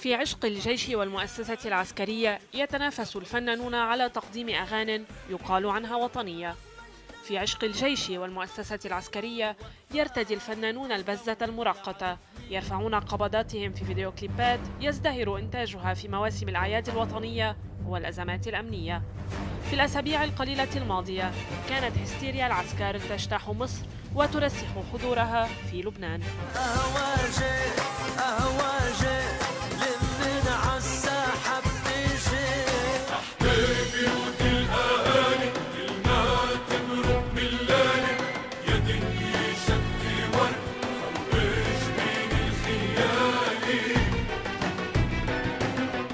في عشق الجيش والمؤسسة العسكرية يتنافس الفنانون على تقديم أغاني يقال عنها وطنية. في عشق الجيش والمؤسسة العسكرية يرتدي الفنانون البزة المرقطة. يرفعون قبضاتهم في فيديو كليبات يزدهر إنتاجها في مواسم الأعياد الوطنية والأزمات الأمنية. في الأسابيع القليلة الماضية كانت هستيريا العسكر تجتاح مصر وترسخ حضورها في لبنان. أهواجي أهواجي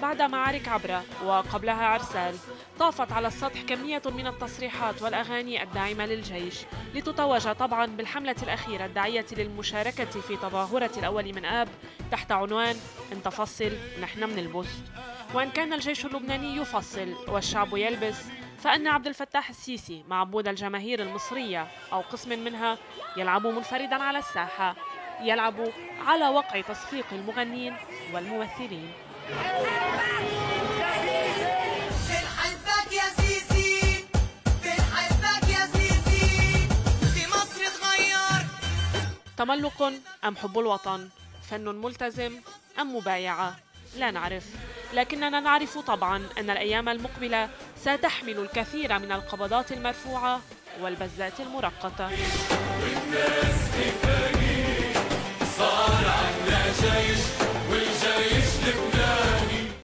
بعد معارك عبرة وقبلها عرسال طافت على السطح كمية من التصريحات والأغاني الداعمة للجيش لتتوج طبعا بالحملة الأخيرة الداعية للمشاركة في تظاهرة الأول من آب تحت عنوان انت فصل نحن من البث وإن كان الجيش اللبناني يفصل والشعب يلبس فأن عبد الفتاح السيسي معبود الجماهير المصرية أو قسم منها يلعب منفردا على الساحة يلعب على وقع تصفيق المغنين والممثلين. تملق أم حب الوطن؟ فن ملتزم أم مبايعة؟ لا نعرف. لكننا نعرف طبعا أن الأيام المقبلة ستحمل الكثير من القبضات المرفوعة والبزات المرقطة.